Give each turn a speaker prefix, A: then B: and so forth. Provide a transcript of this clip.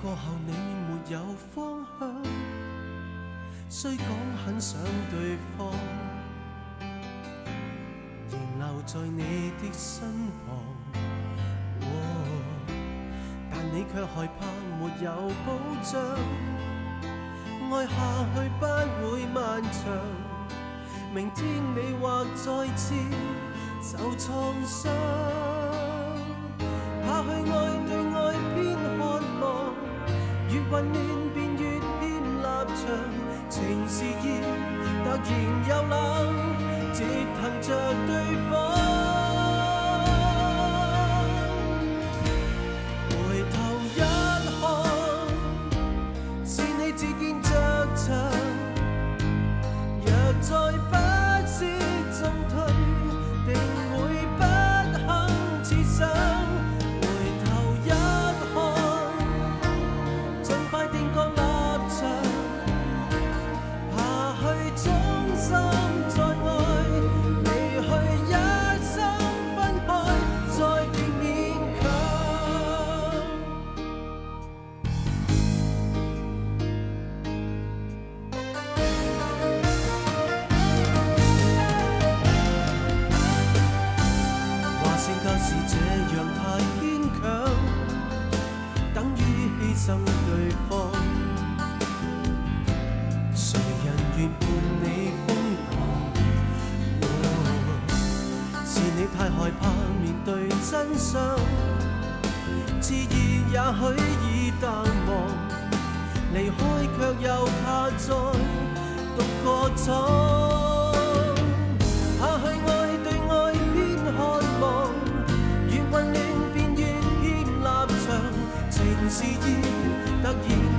A: 过后你没有方向，虽讲很想对方，仍留在你的身旁。但你却害怕没有保障，爱下去不会漫长，明天你或再次受创伤。越念便越偏立场，情是热，突然又冷，折腾着对方。伤心再爱，你去一生分开，再变勉强。话性格是这样太牵等于牺牲对方。太害怕面对真相，炽热也许已淡忘，离开却又怕再独个闯，怕去爱对爱偏渴望，越混乱便越欠立场，情是热，突然。